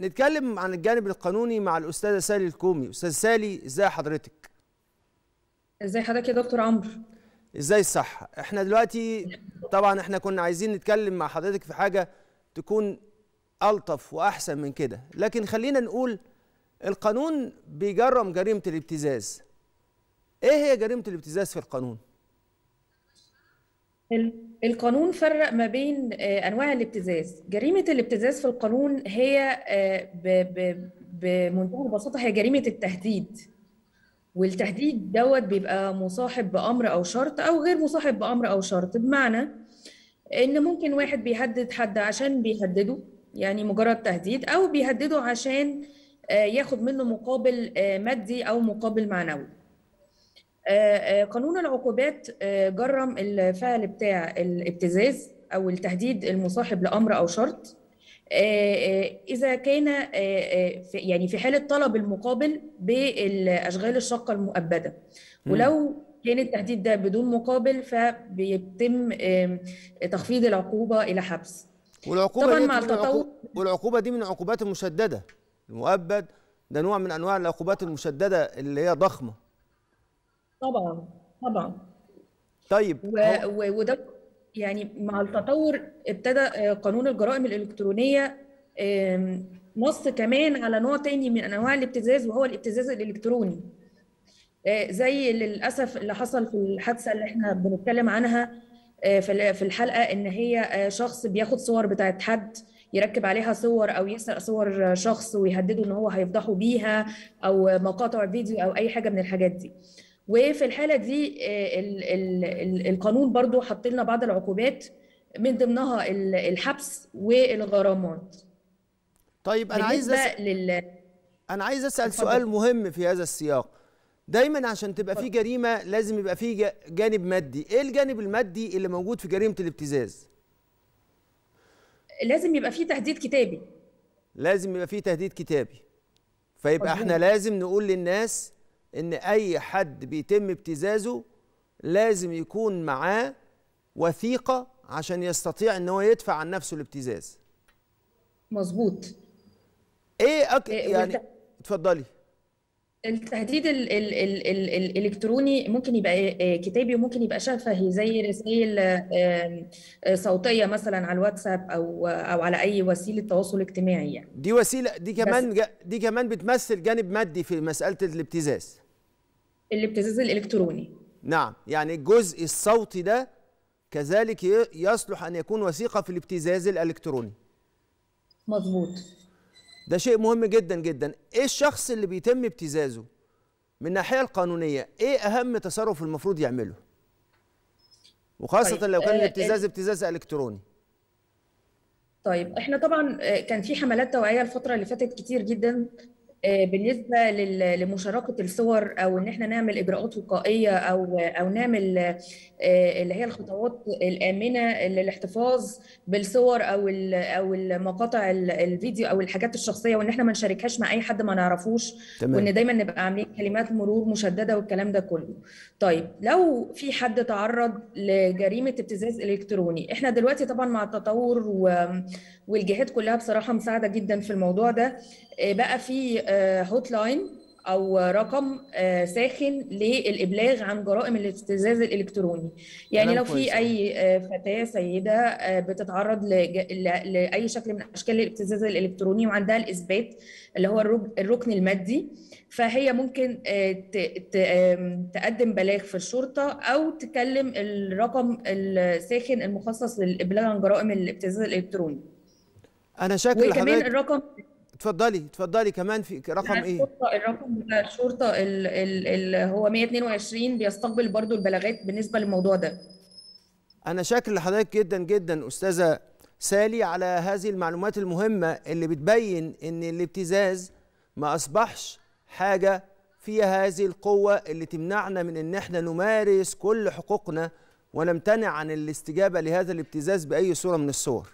نتكلم عن الجانب القانوني مع الأستاذة سالي الكومي. أستاذ سالي إزاي حضرتك؟ ازي حضرتك يا دكتور عمرو؟ إزاي الصح إحنا دلوقتي طبعا إحنا كنا عايزين نتكلم مع حضرتك في حاجة تكون ألطف وأحسن من كده. لكن خلينا نقول القانون بيجرم جريمة الابتزاز. إيه هي جريمة الابتزاز في القانون؟ ال- القانون فرق ما بين آه، أنواع الابتزاز. جريمة الابتزاز في القانون هي آه، بمنتهى البساطة هي جريمة التهديد. والتهديد دوت بيبقى مصاحب بأمر أو شرط أو غير مصاحب بأمر أو شرط. بمعنى إن ممكن واحد بيهدد حد عشان بيهدده يعني مجرد تهديد أو بيهدده عشان آه، ياخد منه مقابل مادي أو مقابل معنوي. قانون العقوبات آه، جرم الفعل بتاع الابتزاز أو التهديد المصاحب لأمر أو شرط. آه، آه، إذا كان آه، آه، يعني في حالة طلب المقابل بالأشغال الشاقة المؤبدة. ولو كان التهديد ده بدون مقابل فبيتم آه، تخفيض العقوبة إلى حبس. والعقوبة طبعاً دي مع التطور- والعقوبة دي من العقوبات المشددة. المؤبد ده نوع من أنواع العقوبات المشددة اللي هي ضخمة. طبعا طبعا. طيب و- و- وده يعني مع التطور ابتدى آه، قانون الجرائم الإلكترونية آم، نص كمان على نوع تاني من أنواع الابتزاز وهو الابتزاز الإلكتروني. آه، زي للأسف اللي حصل في الحادثة اللي إحنا بنتكلم عنها آه، في ال- في الحلقة إن هي شخص بياخد صور بتاعت حد يركب عليها صور أو يسرق صور شخص ويهدده إن هو هيفضحه بيها أو مقاطع فيديو أو أي حاجة من الحاجات دي. وفي الحالة دي آه، ال- ال- ال- القانون برضو حط لنا بعض العقوبات من ضمنها ال- الحبس والغرامات. طيب أنا عايز أسأل لل أنا عايز أسأل اتفضل. سؤال مهم في هذا السياق. دايما عشان تبقى في جريمة لازم يبقى في جا- جانب مادي. إيه الجانب المادي اللي موجود في جريمة الابتزاز؟ لازم يبقى فيه تهديد كتابي. لازم يبقى في تهديد كتابي. فيبقى إحنا مظبوط. لازم نقول للناس إن أي حد بيتم ابتزازه لازم يكون معاه وثيقة عشان يستطيع إن هو يدفع عن نفسه الابتزاز. مظبوط. إيه أك... إيه، يعني والت- اتفضلي. التهديد ال ال ال ال الإلكتروني ممكن يبقى آه، كتابي وممكن يبقى شفهي زي رسائل صوتية مثلا على الواتساب أو أو على أي وسيلة تواصل اجتماعي يعني. دي وسيلة دي كمان دي كمان بتمثل جانب مادي في مسألة الابتزاز. الابتزاز الإلكتروني. نعم يعني الجزء الصوتي ده كذلك يصلح أن يكون وثيقة في الابتزاز الإلكتروني. مظبوط. ده شيء مهم جدا جدا. إيه الشخص اللي بيتم ابتزازه؟ من الناحيه القانونية إيه أهم تصرف المفروض يعمله؟ وخاصة طيب، لو كان آه، الابتزاز ابتزاز إلكتروني. طيب إحنا طبعا آه، كان في حملات توعية الفترة اللي فاتت كتير جدا. آه، بالنسبة لل- لمشاركة الصور أو إن إحنا نعمل إجراءات وقائية أو أو نعمل آه، اللي هي الخطوات الآمنة للاحتفاظ بالصور أو ال- أو المقاطع ال- الفيديو أو الحاجات الشخصية وإن إحنا ما نشاركهاش مع أي حد ما نعرفوش تمام. وإن دايما نبقى عاملين كلمات مرور مشددة والكلام ده كله. طيب لو في حد تعرض لجريمة ابتزاز إلكتروني إحنا دلوقتي طبعا مع التطور و... والجهات كلها بصراحة مساعدة جدا في الموضوع ده آه، بقى في هوت لاين أو رقم آه، ساخن للإبلاغ عن جرائم الابتزاز الإلكتروني. يعني لو في أي آه، فتاة سيدة آه، بتتعرض لج... ل... لأي شكل من أشكال الابتزاز الإلكتروني وعندها الإثبات اللي هو الرك- الركن المادي فهي ممكن آه، تقدم بلاغ في الشرطة أو تكلم الرقم الساخن المخصص للإبلاغ عن جرائم الابتزاز الإلكتروني. أنا شاكر وكمان الرقم اتفضلي اتفضلي كمان في رقم إيه؟ الرقم بتاع الشرطة ال- ال- ال- هو 122 بيستقبل برضو البلاغات بالنسبة للموضوع ده. أنا شاكر لحضرتك جدا جدا أستاذة سالي على هذه المعلومات المهمة اللي بتبين إن الابتزاز ما أصبحش حاجة فيها هذه القوة اللي تمنعنا من إن إحنا نمارس كل حقوقنا ونمتنع عن الاستجابة لهذا الابتزاز بأي صورة من الصور.